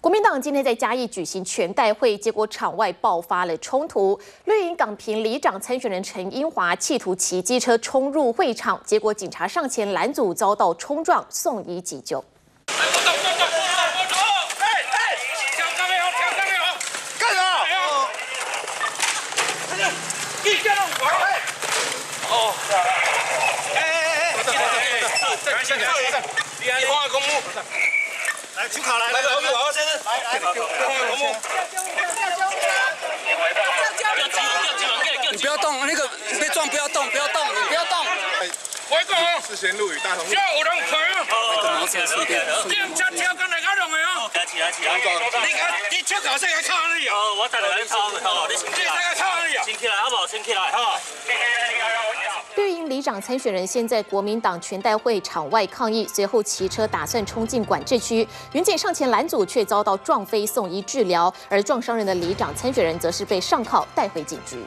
国民党今天在嘉义举行全代会，结果场外爆发了冲突。绿营港平里长参选人陈英华企图骑机车冲入会场，结果警察上前拦阻，遭到冲撞，送医急救。来，出卡来，来，来，好先生，来，来，公墓。你不要动，那个被撞不要动，不要动，你不要动。我讲哦，事先录与大同。叫有人开啊！哦，车车警察跳干来搞弄的哦。起来起来起来！你看，你出口先来抄你哦。哦，我带来抄，好，你先起来抄你哦。先起来好不好？先起来哈。里长参选人先在国民党全代会场外抗议，随后骑车打算冲进管制区，云姐上前拦阻，却遭到撞飞送医治疗，而撞伤人的里长参选人则是被上铐带回警局。